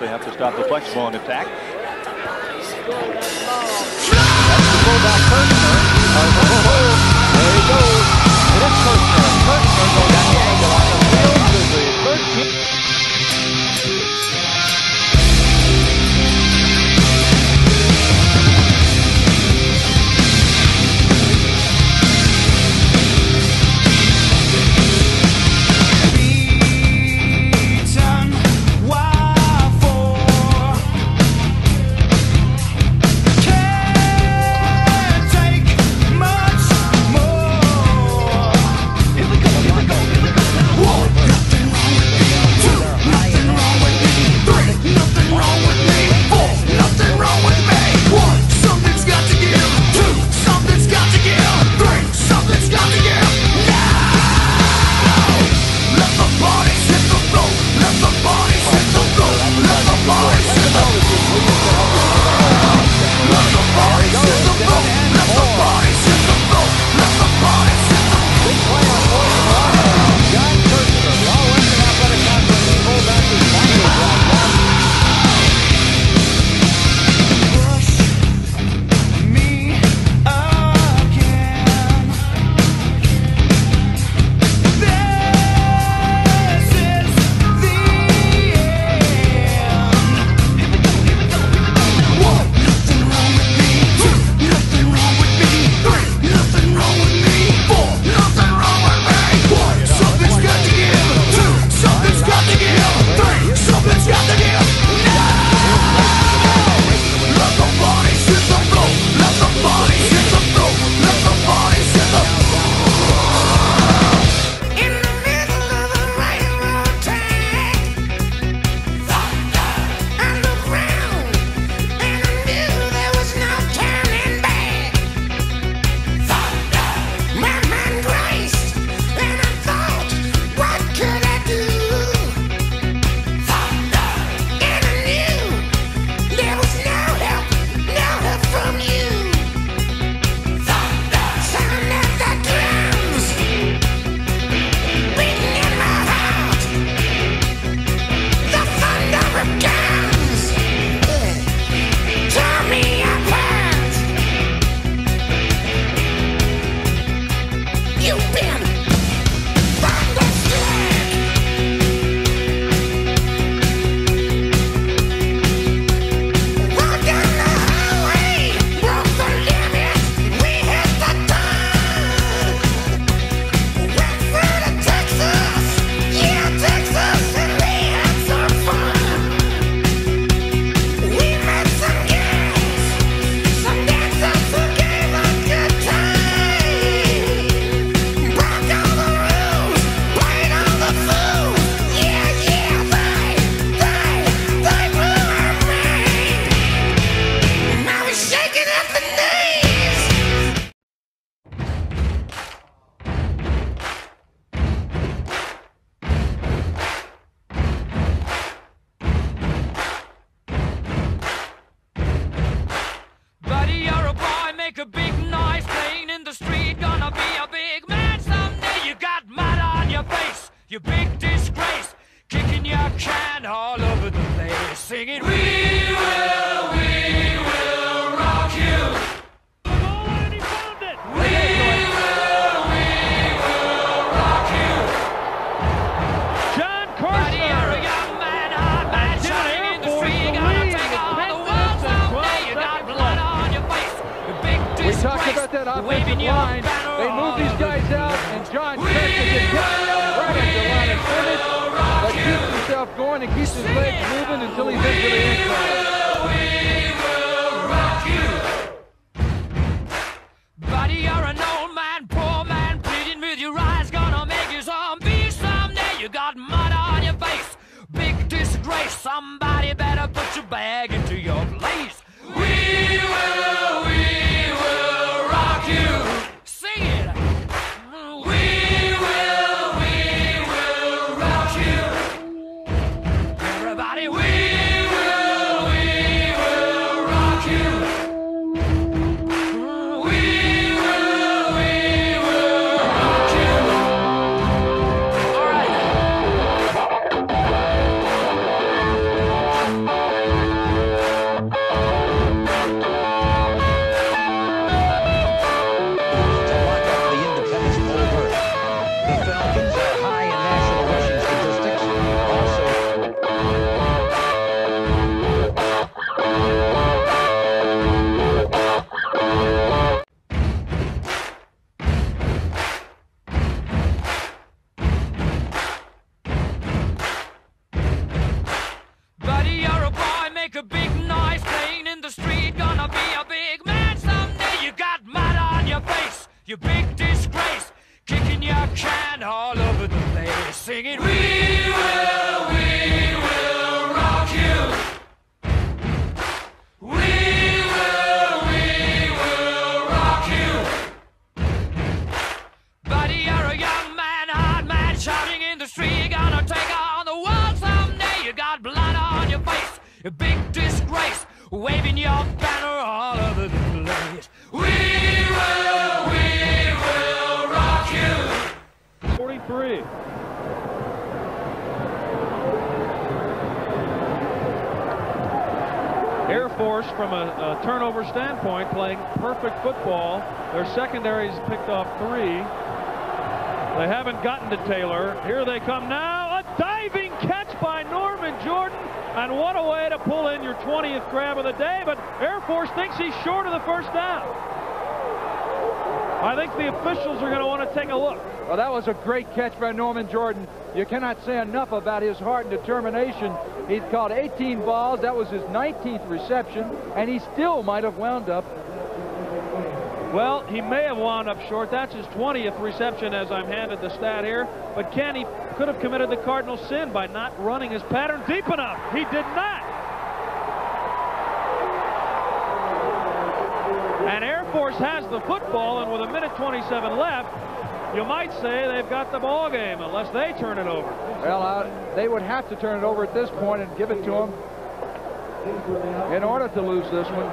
They have to stop the flexbone attack. That's the fullback Kershner. There he goes. It is Kershner. Kershner goes down. the angle on the field. you bitch! your big disgrace, kicking your can all over the place, singing, We Steven until he's injured. 43. Air Force, from a, a turnover standpoint, playing perfect football. Their secondaries picked off three. They haven't gotten to Taylor. Here they come now. A diving catch by Norman Jordan. And what a way to pull in your 20th grab of the day. But Air Force thinks he's short of the first down. I think the officials are going to want to take a look. Well, that was a great catch by Norman Jordan. You cannot say enough about his heart and determination. He's caught 18 balls. That was his 19th reception, and he still might have wound up. Well, he may have wound up short. That's his 20th reception as I'm handed the stat here. But Ken, he could have committed the cardinal sin by not running his pattern deep enough. He did not. And Air Force has the football, and with a minute 27 left, you might say they've got the ball game unless they turn it over. Well, uh, they would have to turn it over at this point and give it to them in order to lose this one.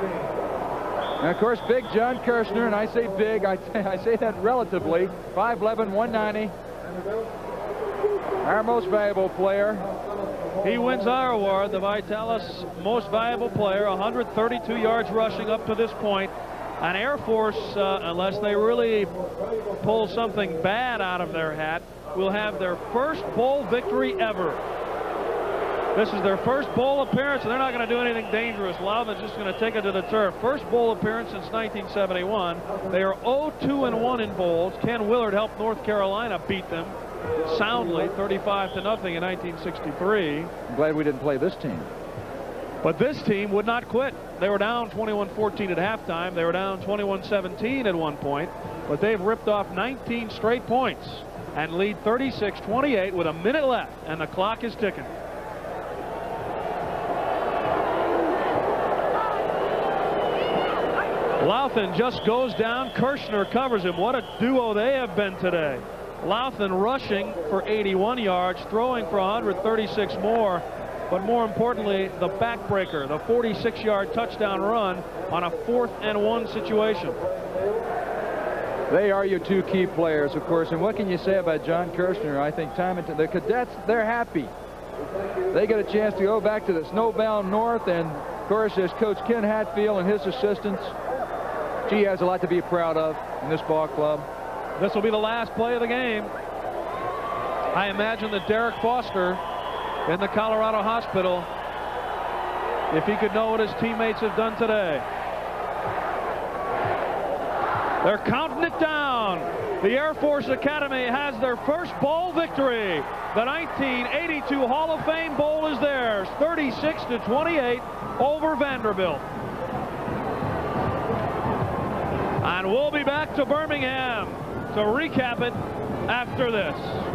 And of course, big John Kershner, and I say big, I, I say that relatively, 5'11", 190. Our most valuable player. He wins our award, the Vitalis Most Valuable Player, 132 yards rushing up to this point. And Air Force, uh, unless they really pull something bad out of their hat, will have their first bowl victory ever. This is their first bowl appearance, and they're not going to do anything dangerous. Louthan's just going to take it to the turf. First bowl appearance since 1971. They are 0-2 and 1 in bowls. Ken Willard helped North Carolina beat them soundly, 35 to nothing in 1963. I'm glad we didn't play this team. But this team would not quit. They were down 21-14 at halftime. They were down 21-17 at one point, but they've ripped off 19 straight points and lead 36-28 with a minute left, and the clock is ticking. Louthan just goes down. Kershner covers him. What a duo they have been today. Louthan rushing for 81 yards, throwing for 136 more. But more importantly, the backbreaker, the 46-yard touchdown run on a fourth and one situation. They are your two key players, of course. And what can you say about John Kershner? I think time and the cadets, they're happy. They get a chance to go back to the snowbound north. And, of course, there's Coach Ken Hatfield and his assistants. He has a lot to be proud of in this ball club. This will be the last play of the game. I imagine that Derek Foster in the Colorado hospital, if he could know what his teammates have done today. They're counting it down. The Air Force Academy has their first bowl victory. The 1982 Hall of Fame Bowl is theirs, 36 to 28 over Vanderbilt. And we'll be back to Birmingham to recap it after this.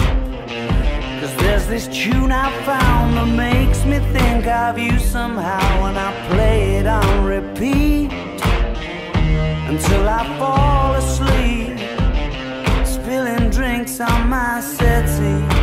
Cause there's this tune I found that makes me think of you somehow when I play it on repeat until I fall asleep, spilling drinks on my settee.